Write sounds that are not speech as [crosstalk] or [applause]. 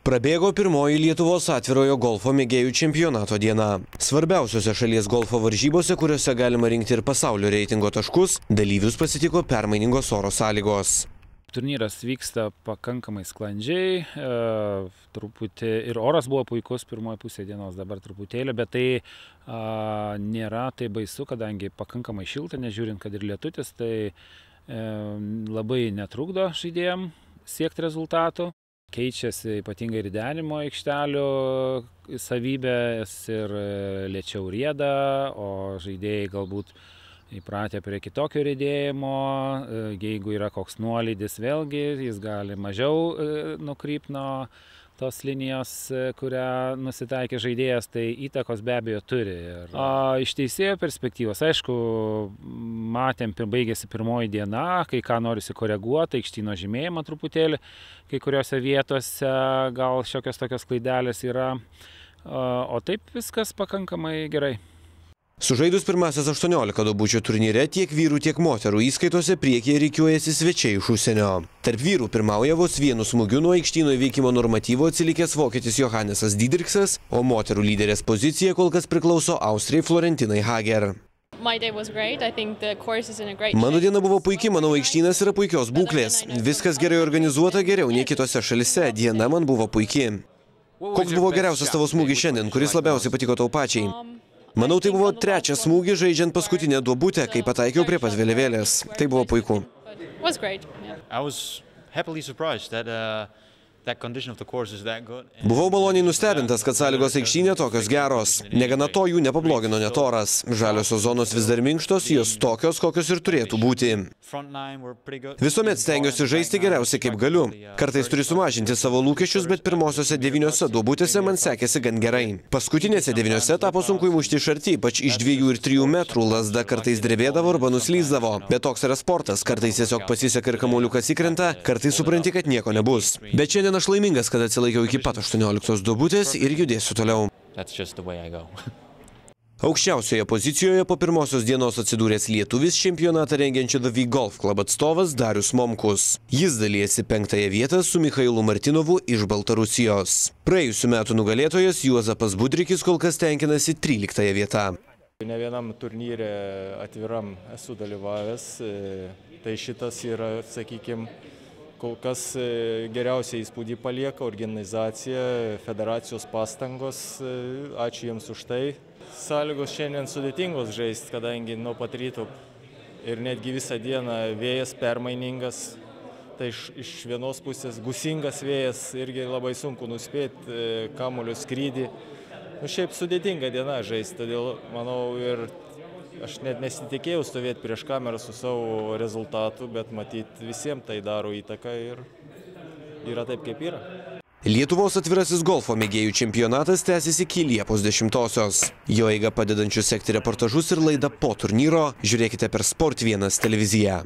Prabėgo pirmoji Lietuvos atvirojo golfo mėgėjų čempionato diena. Svarbiausiose šalies golfo varžybose, kuriuose galima rinkti ir pasaulio reitingo taškus, dalyvius pasitiko permainingos oro sąlygos. Turnyras vyksta pakankamai sklandžiai, e, truputį ir oras buvo puikus pirmoji pusė dienos, dabar truputėlį, bet tai a, nėra tai baisu, kadangi pakankamai šilta, nežiūrint, kad ir lietutis, tai e, labai netrukdo žaidėjim siekti rezultatų. Keičiasi ypatingai ridenimo aikštelių savybės ir e, lėčiau rieda, o žaidėjai galbūt įpratę prie kitokio riedėjimo, e, jeigu yra koks nuolydis vėlgi, jis gali mažiau e, nukrypti nuo tos linijos, e, kurią nusitaikė žaidėjas, tai įtakos be abejo turi. Ir, a, iš teisėjo perspektyvos, aišku, matėm, baigėsi pirmoji diena, kai ką norisi koreguoti, aikštino žymėjimą truputėlį, kai kuriuose vietose gal šiokios tokios klaidelės yra, a, o taip viskas pakankamai gerai. Sužaidus pirmasis 18 dubučio turnyre tiek vyrų, tiek moterų įskaitose priekyje reikiuojasi svečiai iš užsienio. Tarp vyrų pirmauja vos vienu smūgiu nuo aikštyno įveikimo normatyvo atsilikęs vokietis Johannesas Didriksas, o moterų lyderės pozicija kol kas priklauso Austrijai Florentinai Hager. Mano diena buvo puikiai, manau, aikštynas yra puikios būklės. Viskas gerai organizuota, geriau nei kitose šalise. Diena man buvo puikiai. Koks buvo geriausias tavo smūgis šiandien, kuris labiausiai patiko tau pačiai? Manau, tai buvo trečias smūgis žaidžiant paskutinę duobutę, kai pataikiau prie pat vėliavėlės. Tai buvo puiku. Uh, Buvau maloniai nustebintas, kad sąlygos aikštynė tokios geros. Negana to jų nepablogino net oras. Žaliosios zonos vis dar minkštos, jos tokios, kokios ir turėtų būti. Visuomet stengiuosi žaisti geriausiai kaip galiu. Kartais turiu sumažinti savo lūkesčius, bet pirmosiose devyniose duobutėse man sekėsi gan gerai. Paskutinėse devyniose tapo sunku įmušti iš arti, ypač iš dviejų ir trijų metrų. Lasda kartais drebėdavo arba nuslyzdavo. Bet toks yra sportas. Kartais tiesiog pasiseka ir kamuoliukas įkrenta, kartais supranti, kad nieko nebus. Bet šiandien aš laimingas, kad atsilaikiau iki pat 18 dubutės ir judėsiu toliau. [laughs] Aukščiausioje pozicijoje po pirmosios dienos atsidūręs lietuvis čempionatą rengiančio The V Golf Club atstovas Darius Momkus. Jis dalyjasi penktąją vietą su Mikhailu Martinovu iš Baltarusijos. Praėjusiu metu nugalėtojas Juozapas Budrikis kol kas tenkinasi 13 vietą. Ne vienam turnyre atviram esu dalyvavęs, e, tai šitas yra, sakykime, kol kas e, geriausiai įspūdį palieka organizacija, federacijos pastangos. E, ačiū jiems už tai. Sąlygos šiandien sudėtingos žaisti, kadangi nuo pat ryto ir netgi visą dieną vėjas permainingas. Tai iš, iš vienos pusės gusingas vėjas irgi labai sunku nuspėti e, kamulio skrydį. Nu, šiaip sudėtinga diena žaisti, todėl manau ir aš net nesitikėjau stovėti prieš kamerą su savo rezultatu, bet matyt visiems tai daro įtaką ir yra taip, kaip yra. Lietuvos atvirasis golfo mėgėjų čempionatas tęsiasi iki Liepos 10-osios. Jo eiga padedančių sekti reportažus ir laidą po turnyro žiūrėkite per Sport 1 televiziją.